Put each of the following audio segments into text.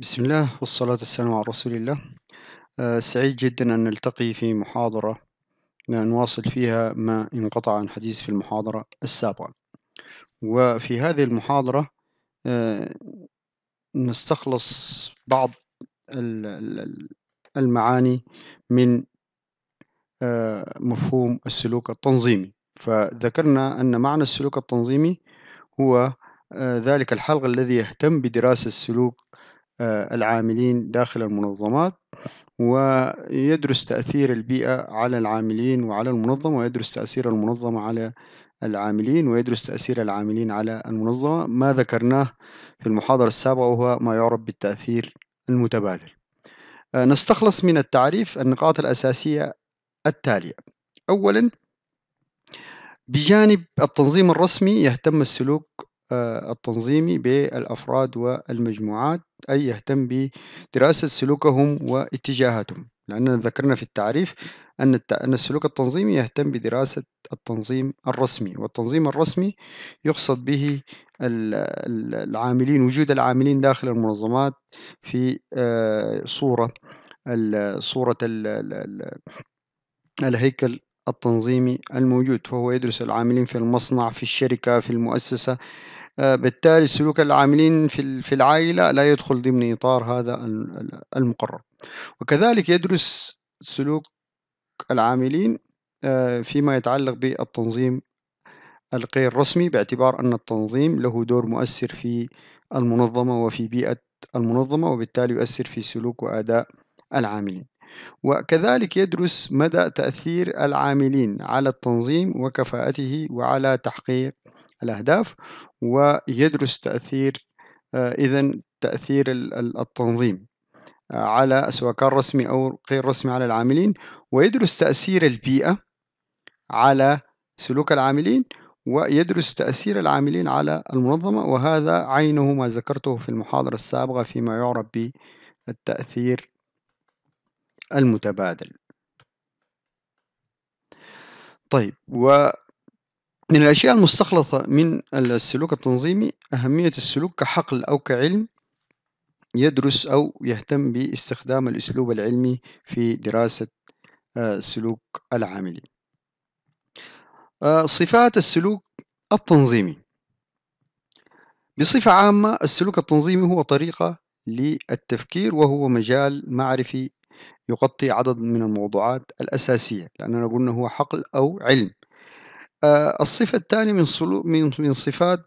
بسم الله والصلاة والسلام على رسول الله. آه، سعيد جدا أن نلتقي في محاضرة نواصل فيها ما انقطع عن حديث في المحاضرة السابقة. وفي هذه المحاضرة آه، نستخلص بعض المعاني من آه، مفهوم السلوك التنظيمي. فذكرنا أن معنى السلوك التنظيمي هو ذلك الحلقة الذي يهتم بدراسة السلوك آه، العاملين داخل المنظمات ويدرس تأثير البيئة على العاملين وعلى المنظمة ويدرس تأثير المنظمة على العاملين ويدرس تأثير العاملين على المنظمة. ما ذكرناه في المحاضرة السابقة وهو ما يعرف بالتأثير المتبادل. آه، نستخلص من التعريف النقاط الأساسية التالية. أولا بجانب التنظيم الرسمي يهتم السلوك آه، التنظيمي بالأفراد والمجموعات أي يهتم بدراسة سلوكهم واتجاهاتهم. لأننا ذكرنا في التعريف أن أن السلوك التنظيمي يهتم بدراسة التنظيم الرسمي والتنظيم الرسمي يقصد به العاملين وجود العاملين داخل المنظمات في آه، صورة صورة الهيكل التنظيمي الموجود. فهو يدرس العاملين في المصنع في الشركة في المؤسسة آه، بالتالي سلوك العاملين في العائلة لا يدخل ضمن إطار هذا المقرر. وكذلك يدرس سلوك العاملين آه، فيما يتعلق بالتنظيم الغير رسمي باعتبار أن التنظيم له دور مؤثر في المنظمة وفي بيئة المنظمة وبالتالي يؤثر في سلوك وأداء العاملين. وكذلك يدرس مدى تأثير العاملين على التنظيم وكفاءته وعلى تحقيق الأهداف ويدرس تأثير آه، إذا تأثير التنظيم آه، على سواء كان رسمي أو غير رسمي على العاملين ويدرس تأثير البيئة على سلوك العاملين ويدرس تأثير العاملين على المنظمة وهذا عينه ما ذكرته في المحاضرة السابقة فيما يعرف بالتأثير المتبادل. طيب و من الأشياء المستخلصة من السلوك التنظيمي أهمية السلوك كحقل أو كعلم يدرس أو يهتم باستخدام الأسلوب العلمي في دراسة آه، سلوك العاملين آه، صفات السلوك التنظيمي. بصفة عامة السلوك التنظيمي هو طريقة للتفكير وهو مجال معرفي يغطي عدد من الموضوعات الأساسية لأننا قلنا هو حقل أو علم. الصفة الثانية من من من صفات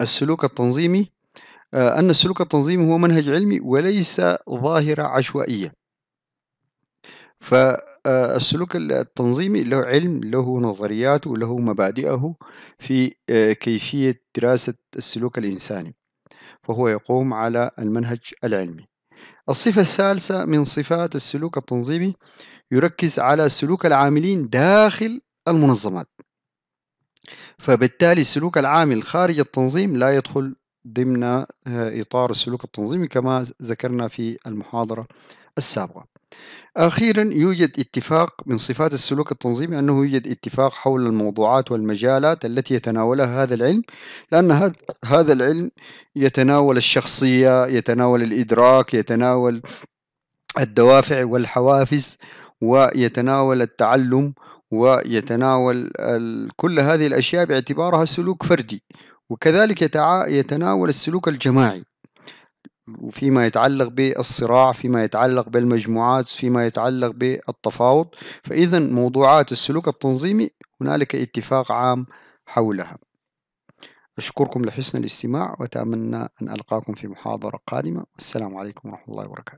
السلوك التنظيمي آه، أن السلوك التنظيمي هو منهج علمي وليس ظاهرة عشوائية. فالسلوك التنظيمي له علم له نظرياته له مبادئه في آه، كيفية دراسة السلوك الإنساني. فهو يقوم على المنهج العلمي. الصفة الثالثة من صفات السلوك التنظيمي يركز على سلوك العاملين داخل المنظمات. فبالتالي السلوك العامل خارج التنظيم لا يدخل ضمن آه، إطار السلوك التنظيمي كما ذكرنا في المحاضرة السابقة. أخيرا يوجد اتفاق من صفات السلوك التنظيمي أنه يوجد اتفاق حول الموضوعات والمجالات التي يتناولها هذا العلم لأن هذا العلم يتناول الشخصية يتناول الإدراك يتناول الدوافع والحوافز ويتناول التعلم ويتناول كل هذه الأشياء باعتبارها سلوك فردي وكذلك يتناول السلوك الجماعي وفيما يتعلق بالصراع فيما يتعلق بالمجموعات فيما يتعلق بالتفاوض فإذا موضوعات السلوك التنظيمي هنالك اتفاق عام حولها. أشكركم لحسن الاستماع وأتمنى أن ألقاكم في محاضرة قادمة. والسلام عليكم ورحمة الله وبركاته.